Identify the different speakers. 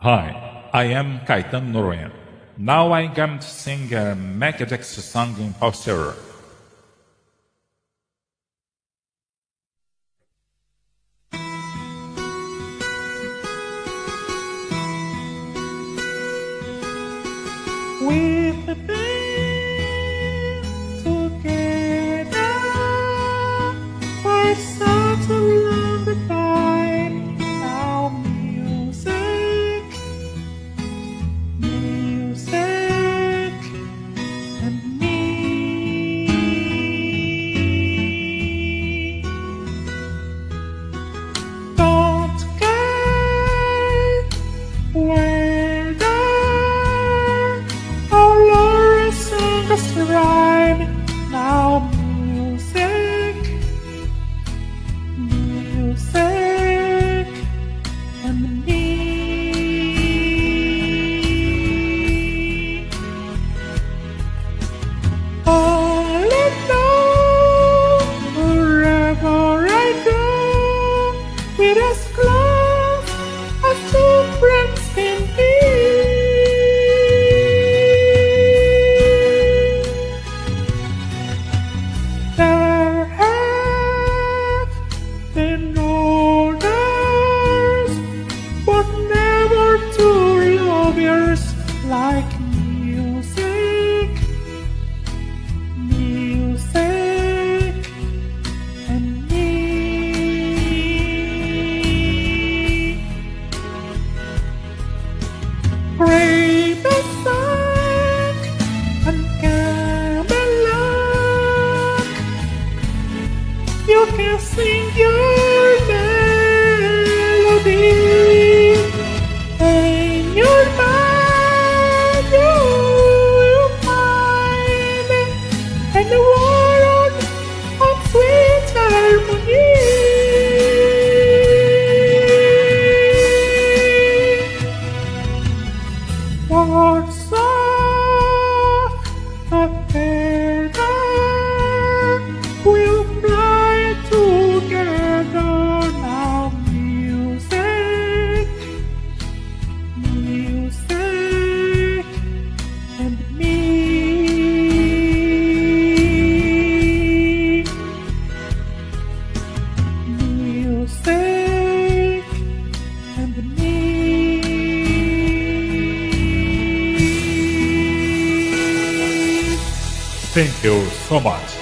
Speaker 1: Hi, I am Caytano Noronha. Now I'm going to sing a Jackson song in Poster.
Speaker 2: We've been like music, music, and me. As song and Camelot. You can sing your melody What's off me.
Speaker 1: Thank you so much.